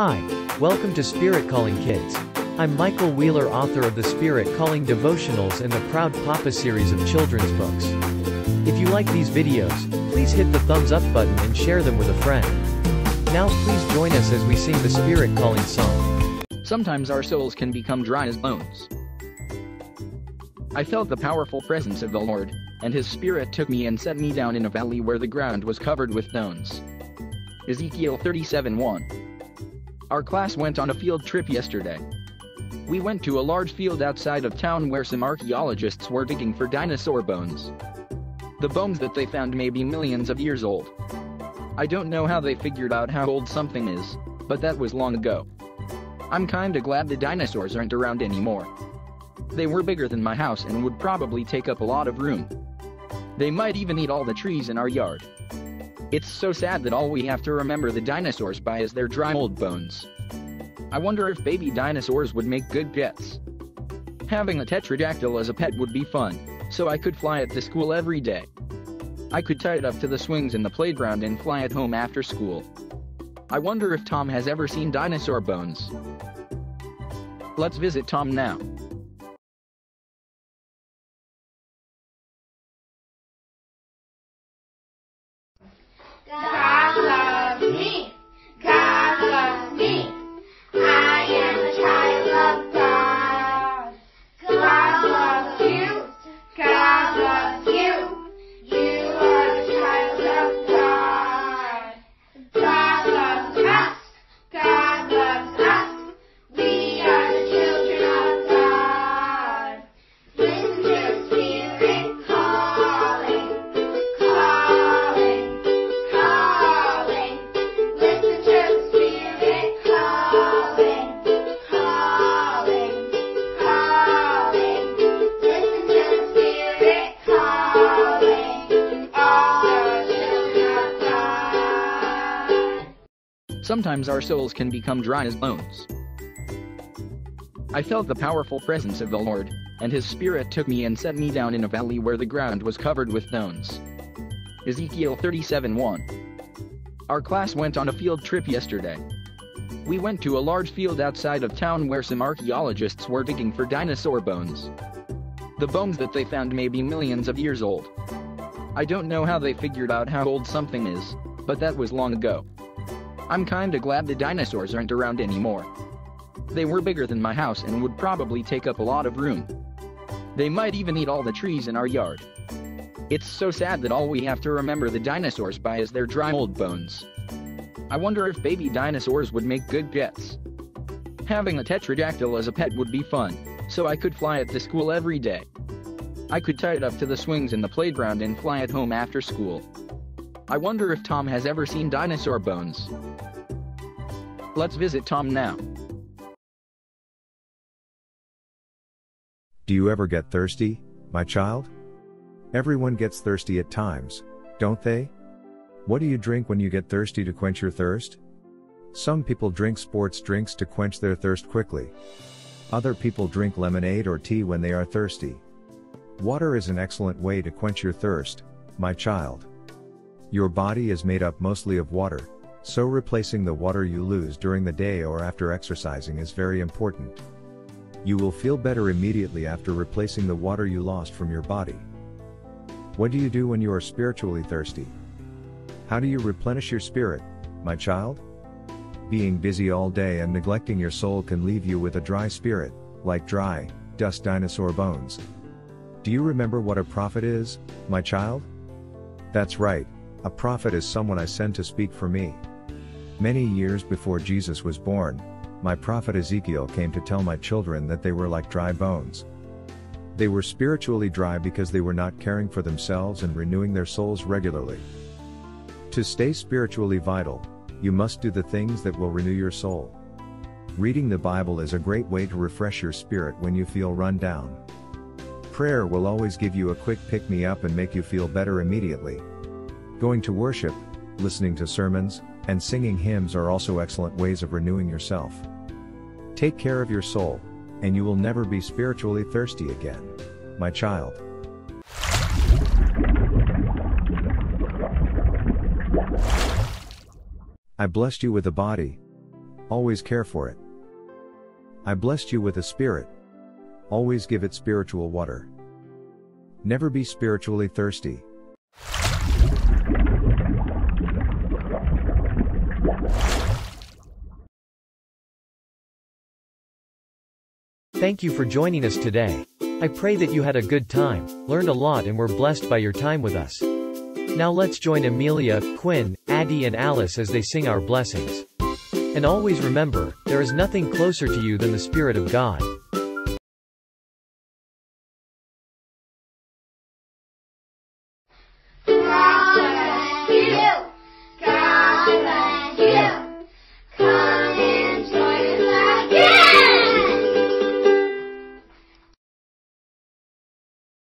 Hi, welcome to Spirit Calling Kids. I'm Michael Wheeler, author of the Spirit Calling Devotionals and the Proud Papa series of children's books. If you like these videos, please hit the thumbs up button and share them with a friend. Now please join us as we sing the Spirit Calling song. Sometimes our souls can become dry as bones. I felt the powerful presence of the Lord, and his spirit took me and set me down in a valley where the ground was covered with stones. Ezekiel 37:1. Our class went on a field trip yesterday. We went to a large field outside of town where some archaeologists were digging for dinosaur bones. The bones that they found may be millions of years old. I don't know how they figured out how old something is, but that was long ago. I'm kinda glad the dinosaurs aren't around anymore. They were bigger than my house and would probably take up a lot of room. They might even eat all the trees in our yard. It's so sad that all we have to remember the dinosaurs by is their dry old bones. I wonder if baby dinosaurs would make good pets. Having a pterodactyl as a pet would be fun, so I could fly it to school every day. I could tie it up to the swings in the playground and fly it home after school. I wonder if Tom has ever seen dinosaur bones. Let's visit Tom now. God Sometimes our souls can become dry as bones. I felt the powerful presence of the Lord, and his spirit took me and set me down in a valley where the ground was covered with stones. Ezekiel 37:1. Our class went on a field trip yesterday. We went to a large field outside of town where some archaeologists were digging for dinosaur bones. The bones that they found may be millions of years old. I don't know how they figured out how old something is, but that was long ago. I'm kinda glad the dinosaurs aren't around anymore. They were bigger than my house and would probably take up a lot of room. They might even eat all the trees in our yard. It's so sad that all we have to remember the dinosaurs by is their dry old bones. I wonder if baby dinosaurs would make good pets. Having a pterodactyl as a pet would be fun, so I could fly it to school every day. I could tie it up to the swings in the playground and fly it home after school. I wonder if Tom has ever seen dinosaur bones. Let's visit Tom now. Do you ever get thirsty, my child? Everyone gets thirsty at times, don't they? What do you drink when you get thirsty to quench your thirst? Some people drink sports drinks to quench their thirst quickly. Other people drink lemonade or tea when they are thirsty. Water is an excellent way to quench your thirst, my child. Your body is made up mostly of water, so replacing the water you lose during the day or after exercising is very important. You will feel better immediately after replacing the water you lost from your body. What do you do when you are spiritually thirsty? How do you replenish your spirit, my child? Being busy all day and neglecting your soul can leave you with a dry spirit, like dry, dust dinosaur bones. Do you remember what a prophet is, my child? That's right, a prophet is someone I send to speak for me. Many years before Jesus was born, my prophet Ezekiel came to tell my children that they were like dry bones. They were spiritually dry because they were not caring for themselves and renewing their souls regularly. To stay spiritually vital, you must do the things that will renew your soul. Reading the Bible is a great way to refresh your spirit when you feel run down. Prayer will always give you a quick pick me up and make you feel better immediately. Going to worship, listening to sermons, and singing hymns are also excellent ways of renewing yourself. Take care of your soul, and you will never be spiritually thirsty again. My child. I blessed you with a body. Always care for it. I blessed you with a spirit. Always give it spiritual water. Never be spiritually thirsty. Thank you for joining us today. I pray that you had a good time, learned a lot and were blessed by your time with us. Now let's join Amelia, Quinn, Addie and Alice as they sing our blessings. And always remember, there is nothing closer to you than the Spirit of God.